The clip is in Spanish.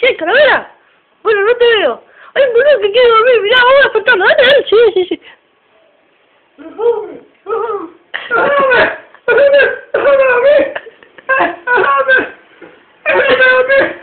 Che, calavera. Bueno, no te veo. Ay, boludo, que quiero dormir. Mirá, vamos a despertarlo. Dale, dale. Sí, sí, sí. ¡Déjame! ¡Déjame! ¡Déjame! ¡Déjame! ¡Déjame!